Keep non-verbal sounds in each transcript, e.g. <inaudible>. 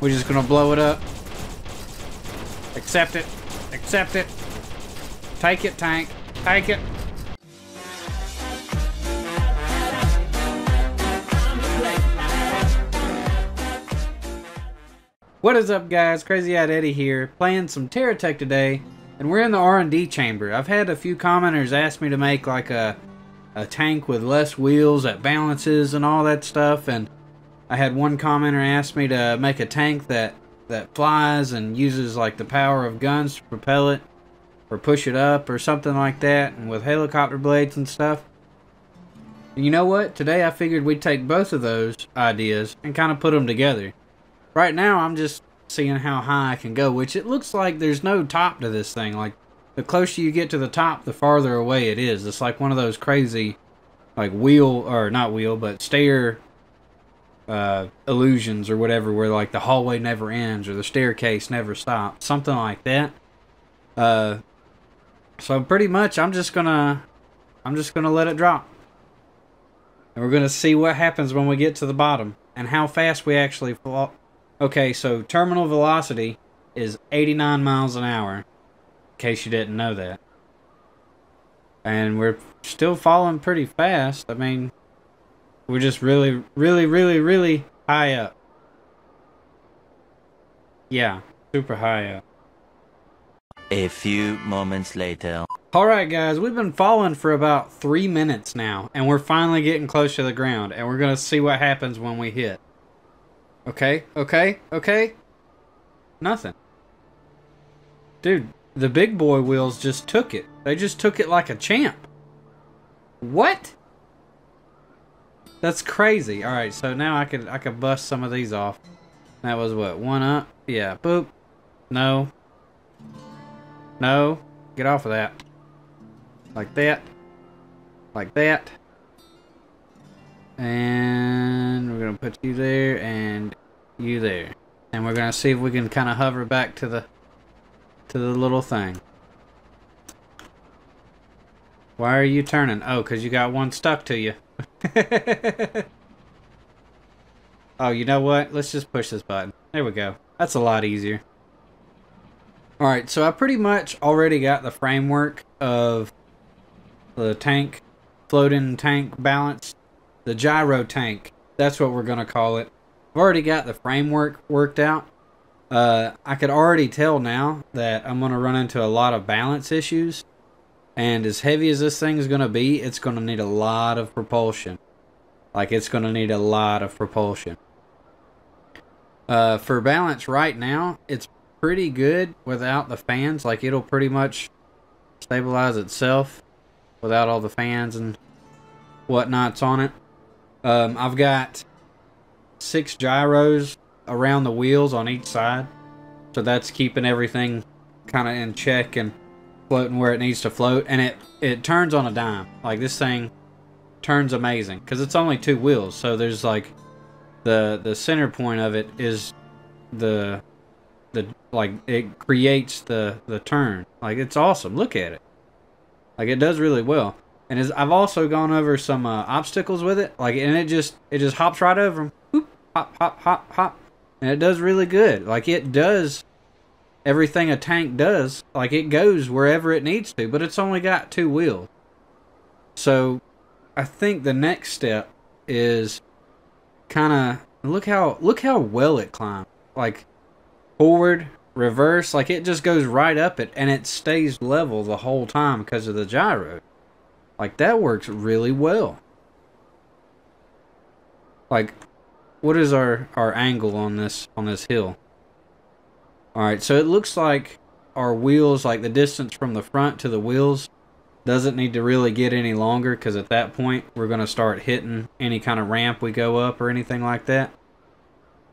We're just gonna blow it up. Accept it. Accept it. Take it, tank. Take it. What is up guys, Crazy Eyed Eddie here, playing some TerraTech today, and we're in the R&D chamber. I've had a few commenters ask me to make like a, a tank with less wheels that balances and all that stuff, and I had one commenter ask me to make a tank that, that flies and uses like the power of guns to propel it, or push it up, or something like that, and with helicopter blades and stuff. And you know what? Today I figured we'd take both of those ideas and kind of put them together. Right now, I'm just seeing how high I can go, which it looks like there's no top to this thing. Like, the closer you get to the top, the farther away it is. It's like one of those crazy, like, wheel, or not wheel, but stair uh, illusions or whatever, where, like, the hallway never ends or the staircase never stops. Something like that. Uh, so pretty much, I'm just gonna, I'm just gonna let it drop. And we're gonna see what happens when we get to the bottom and how fast we actually fall Okay, so terminal velocity is 89 miles an hour, in case you didn't know that. And we're still falling pretty fast. I mean, we're just really, really, really, really high up. Yeah, super high up. A few moments later. Alright guys, we've been falling for about three minutes now, and we're finally getting close to the ground, and we're going to see what happens when we hit. Okay, okay, okay. Nothing. Dude, the big boy wheels just took it. They just took it like a champ. What? That's crazy. Alright, so now I could I could bust some of these off. That was what, one up? Yeah, boop. No. No. Get off of that. Like that. Like that. And we're gonna put you there and you there. And we're gonna see if we can kinda hover back to the to the little thing. Why are you turning? Oh, because you got one stuck to you. <laughs> oh, you know what? Let's just push this button. There we go. That's a lot easier. Alright, so I pretty much already got the framework of the tank, floating tank balance the gyro tank. That's what we're going to call it. I've already got the framework worked out. Uh, I could already tell now that I'm going to run into a lot of balance issues. And as heavy as this thing is going to be, it's going to need a lot of propulsion. Like, it's going to need a lot of propulsion. Uh, for balance right now, it's pretty good without the fans. Like, it'll pretty much stabilize itself without all the fans and whatnots on it. Um, I've got six gyros around the wheels on each side. So that's keeping everything kind of in check and floating where it needs to float. And it, it turns on a dime. Like this thing turns amazing because it's only two wheels. So there's like the, the center point of it is the, the, like it creates the, the turn. Like it's awesome. Look at it. Like it does really well. And is, I've also gone over some uh, obstacles with it, like, and it just it just hops right over them, hop, hop, hop, hop, and it does really good. Like it does everything a tank does. Like it goes wherever it needs to, but it's only got two wheels. So, I think the next step is kind of look how look how well it climbs. Like forward, reverse, like it just goes right up it, and it stays level the whole time because of the gyro. Like that works really well. Like what is our our angle on this on this hill? All right, so it looks like our wheels like the distance from the front to the wheels doesn't need to really get any longer because at that point we're going to start hitting any kind of ramp we go up or anything like that.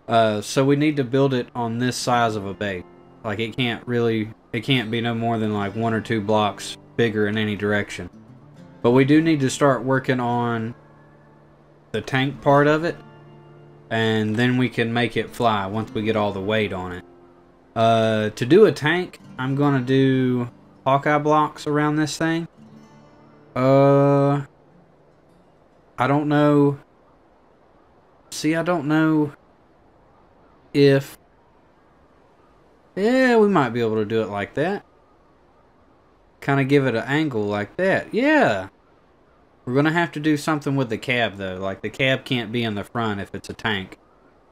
Uh, so we need to build it on this size of a base. Like it can't really, it can't be no more than like one or two blocks bigger in any direction. But we do need to start working on the tank part of it. And then we can make it fly once we get all the weight on it. Uh, to do a tank, I'm going to do Hawkeye blocks around this thing. Uh, I don't know. See, I don't know if Yeah, we might be able to do it like that. Kind of give it an angle like that. Yeah. We're going to have to do something with the cab, though. Like, the cab can't be in the front if it's a tank.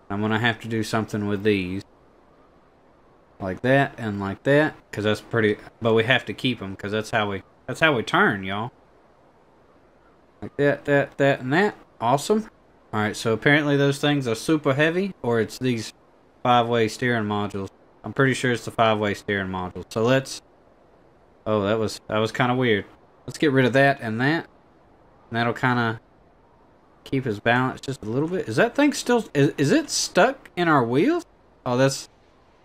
I'm going to have to do something with these. Like that and like that. Because that's pretty... But we have to keep them because that's how we... That's how we turn, y'all. Like that, that, that, and that. Awesome. Alright, so apparently those things are super heavy. Or it's these five-way steering modules. I'm pretty sure it's the five-way steering module. So let's... Oh, that was that was kind of weird. Let's get rid of that and that. And that'll kind of keep his balance just a little bit. Is that thing still... Is, is it stuck in our wheels? Oh, that's...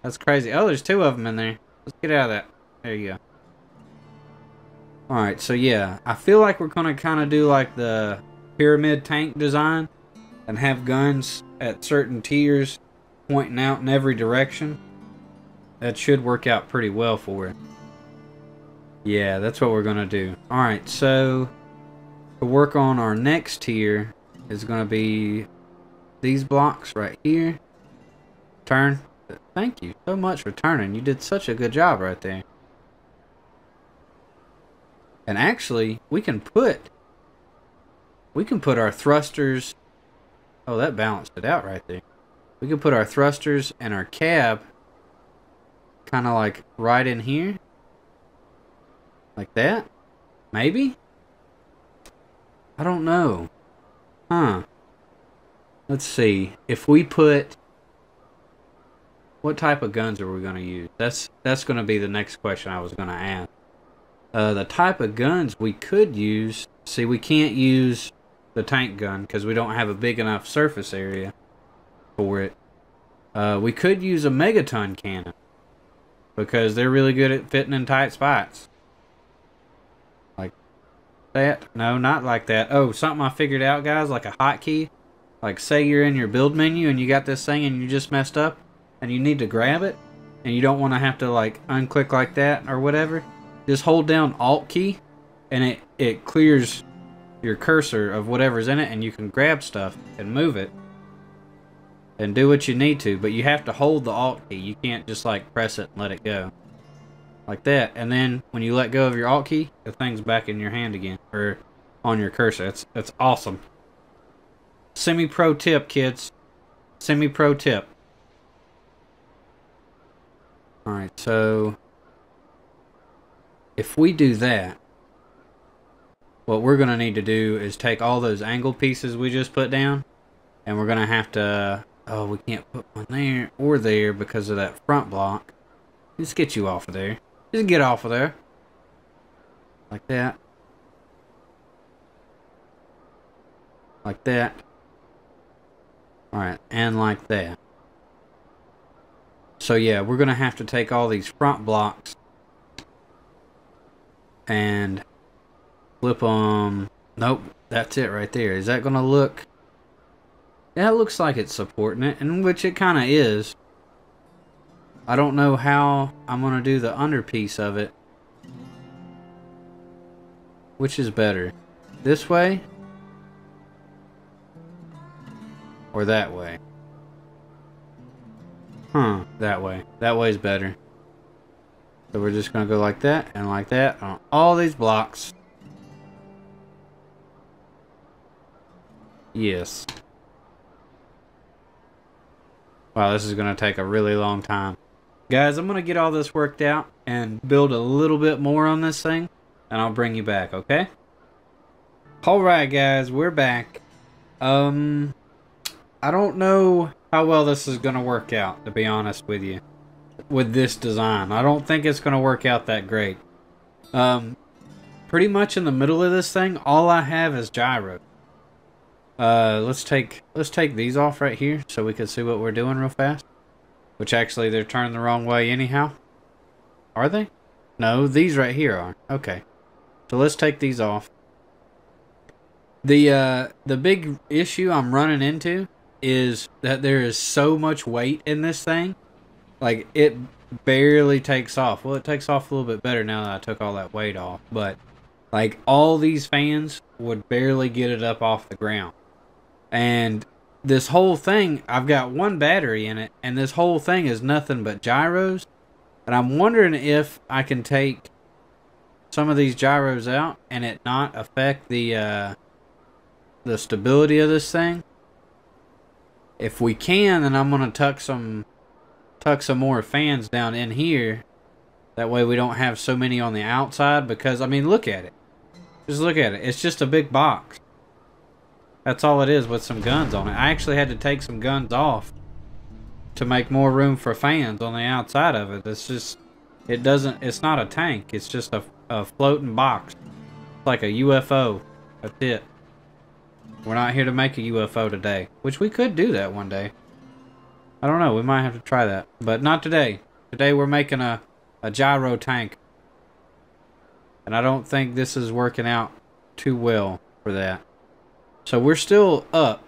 That's crazy. Oh, there's two of them in there. Let's get out of that. There you go. Alright, so yeah. I feel like we're going to kind of do like the pyramid tank design. And have guns at certain tiers pointing out in every direction. That should work out pretty well for it. Yeah, that's what we're going to do. Alright, so to work on our next tier is going to be these blocks right here. Turn. Thank you so much for turning. You did such a good job right there. And actually, we can put we can put our thrusters Oh, that balanced it out right there. We can put our thrusters and our cab kind of like right in here. Like that? Maybe? I don't know. Huh. Let's see. If we put... What type of guns are we going to use? That's that's going to be the next question I was going to ask. Uh, the type of guns we could use... See, we can't use the tank gun because we don't have a big enough surface area for it. Uh, we could use a megaton cannon because they're really good at fitting in tight spots. Like that? No, not like that. Oh, something I figured out, guys, like a hotkey. Like say you're in your build menu and you got this thing and you just messed up and you need to grab it and you don't want to have to like unclick like that or whatever. Just hold down Alt key and it, it clears your cursor of whatever's in it and you can grab stuff and move it and do what you need to, but you have to hold the Alt key. You can't just like press it and let it go. Like that. And then when you let go of your Alt key, the thing's back in your hand again or on your cursor. That's that's awesome. Semi-pro tip, kids. Semi-pro tip. Alright, so if we do that, what we're going to need to do is take all those angle pieces we just put down and we're going to have to oh we can't put one there or there because of that front block. Just get you off of there. Just get off of there. Like that. Like that. Alright and like that so yeah we're gonna have to take all these front blocks and Flip them. Nope, that's it right there. Is that going to look... Yeah, it looks like it's supporting it, and which it kind of is. I don't know how I'm going to do the underpiece of it. Which is better? This way? Or that way? Huh, that way. That way is better. So we're just going to go like that and like that on all these blocks. Yes. Wow, this is going to take a really long time. Guys, I'm going to get all this worked out and build a little bit more on this thing. And I'll bring you back, okay? Alright, guys, we're back. Um, I don't know how well this is going to work out, to be honest with you. With this design. I don't think it's going to work out that great. Um, pretty much in the middle of this thing, all I have is gyro. Uh, let's take let's take these off right here so we can see what we're doing real fast. Which actually they're turned the wrong way anyhow. Are they? No, these right here are. Okay. So let's take these off. The uh the big issue I'm running into is that there is so much weight in this thing. Like it barely takes off. Well, it takes off a little bit better now that I took all that weight off, but like all these fans would barely get it up off the ground. And this whole thing, I've got one battery in it, and this whole thing is nothing but gyros. And I'm wondering if I can take some of these gyros out and it not affect the uh, the stability of this thing. If we can, then I'm gonna tuck some tuck some more fans down in here. That way we don't have so many on the outside because I mean look at it. Just look at it. It's just a big box. That's all it is with some guns on it. I actually had to take some guns off to make more room for fans on the outside of it. It's just, it doesn't, it's not a tank. It's just a, a floating box. It's like a UFO. That's it. We're not here to make a UFO today, which we could do that one day. I don't know. We might have to try that, but not today. Today we're making a, a gyro tank. And I don't think this is working out too well for that. So we're still up.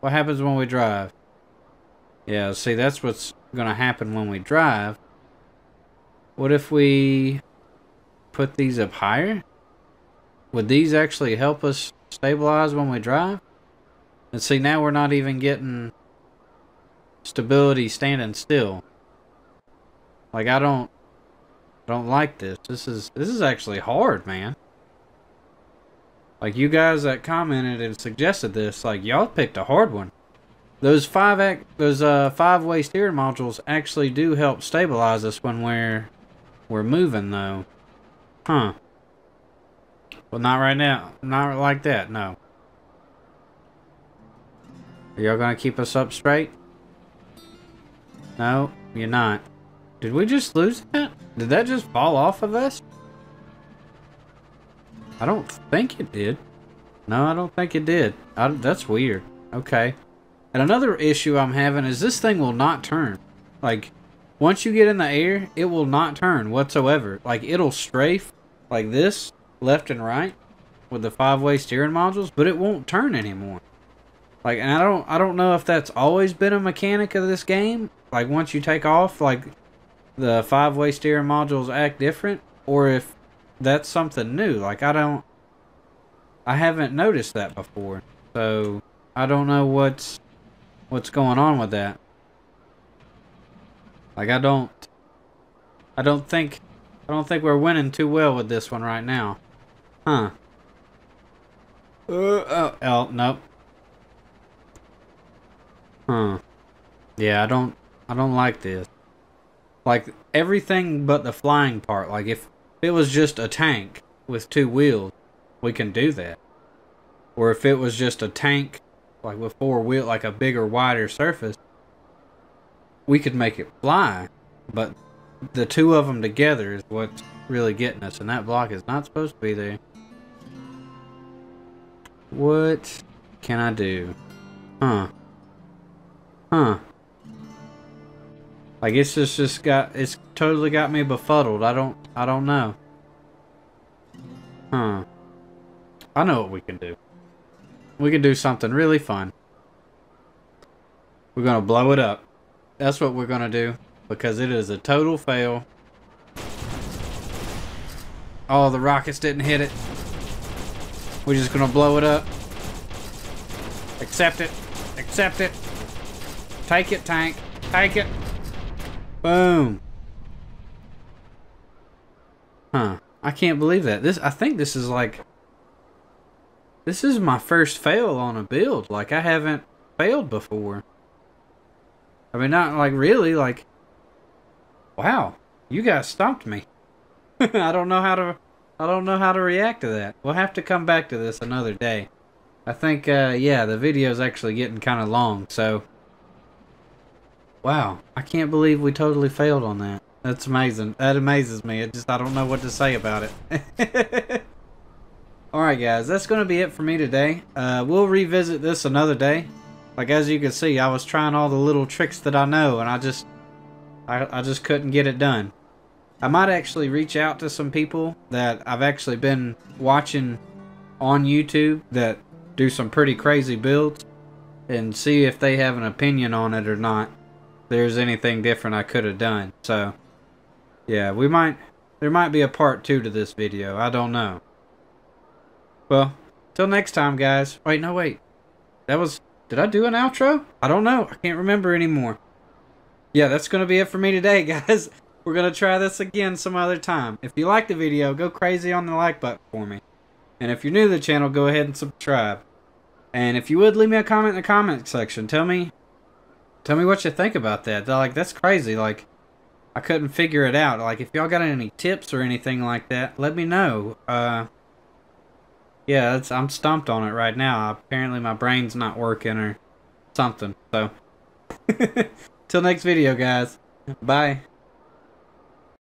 What happens when we drive? Yeah, see, that's what's going to happen when we drive. What if we put these up higher? Would these actually help us stabilize when we drive? And see, now we're not even getting stability standing still. Like, I don't, don't like this. This is, this is actually hard, man. Like, you guys that commented and suggested this, like, y'all picked a hard one. Those five those uh five way steering modules actually do help stabilize us when we're we're moving though. Huh. Well not right now. Not like that, no. Are y'all gonna keep us up straight? No, you're not. Did we just lose that? Did that just fall off of us? I don't think it did. No, I don't think it did. I, that's weird. Okay. And another issue I'm having is this thing will not turn. Like, once you get in the air, it will not turn whatsoever. Like, it'll strafe like this, left and right, with the five-way steering modules, but it won't turn anymore. Like, and I don't, I don't know if that's always been a mechanic of this game. Like, once you take off, like, the five-way steering modules act different, or if that's something new. Like, I don't, I haven't noticed that before. So, I don't know what's what's going on with that. Like I don't I don't think I don't think we're winning too well with this one right now. Huh. Uh, oh, oh, nope. Huh. Yeah, I don't I don't like this. Like everything but the flying part. Like if it was just a tank with two wheels, we can do that. Or if it was just a tank like with four wheel, like a bigger, wider surface, we could make it fly. But the two of them together is what's really getting us, and that block is not supposed to be there. What can I do? Huh. Huh. I guess it's just got, it's totally got me befuddled. I don't, I don't know. Huh. I know what we can do we can do something really fun. We're to blow it up. That's what we're to do because it is a total fail. Oh, the rockets didn't hit it. We're just to blow it up. Accept it. Accept it. Take it, tank. Take it. Boom. Huh. I can't believe that. This I think this is like this is my first fail on a build. Like, I haven't failed before. I mean, not like really, like, wow, you guys stumped me. <laughs> I don't know how to, I don't know how to react to that. We'll have to come back to this another day. I think, uh, yeah, the video's actually getting kind of long, so. Wow, I can't believe we totally failed on that. That's amazing. That amazes me. It just, I don't know what to say about it. <laughs> Alright guys, that's going to be it for me today. Uh, we'll revisit this another day. Like as you can see, I was trying all the little tricks that I know and I just I, I just couldn't get it done. I might actually reach out to some people that I've actually been watching on YouTube that do some pretty crazy builds and see if they have an opinion on it or not. There's anything different I could have done. So, yeah, we might, there might be a part two to this video. I don't know. Well, till next time, guys. Wait, no, wait. That was... Did I do an outro? I don't know. I can't remember anymore. Yeah, that's going to be it for me today, <laughs> guys. We're going to try this again some other time. If you like the video, go crazy on the like button for me. And if you're new to the channel, go ahead and subscribe. And if you would, leave me a comment in the comment section. Tell me, tell me what you think about that. They're Like, that's crazy. Like, I couldn't figure it out. Like, if y'all got any tips or anything like that, let me know. Uh, yeah, I'm stumped on it right now. Apparently my brain's not working or something. So, <laughs> till next video, guys. Bye.